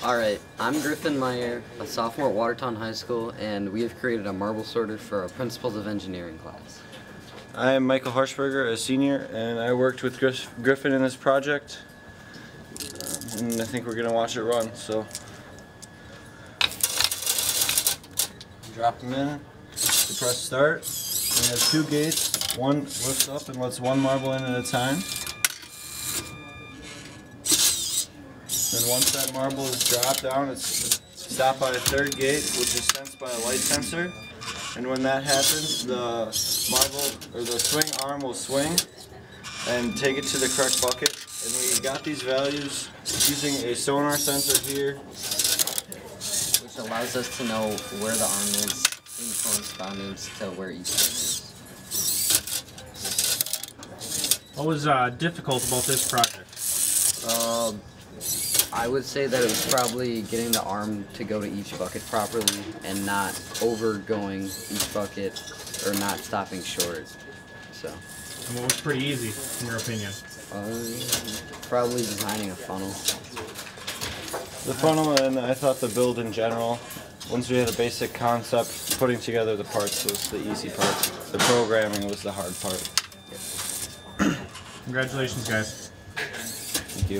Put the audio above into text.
Alright, I'm Griffin Meyer, a sophomore at Watertown High School, and we have created a marble sorter for our Principles of Engineering class. I am Michael Harshberger, a senior, and I worked with Griff- Griffin in this project. And I think we're gonna watch it run, so. Drop them in, press start. We have two gates, one lifts up and lets one marble in at a time. Then once that marble is dropped down, it's stopped by a third gate, which is sensed by a light sensor. And when that happens, the marble or the swing arm will swing and take it to the correct bucket. And we got these values using a sonar sensor here. Which allows us to know where the arm is in correspondence to where each is. What was uh, difficult about this project? Um, I would say that it was probably getting the arm to go to each bucket properly and not overgoing each bucket or not stopping short. So, And what was pretty easy, in your opinion? um, probably designing a funnel. The funnel and I thought the build in general, once we had a basic concept, putting together the parts was the easy part. The programming was the hard part. Congratulations, guys.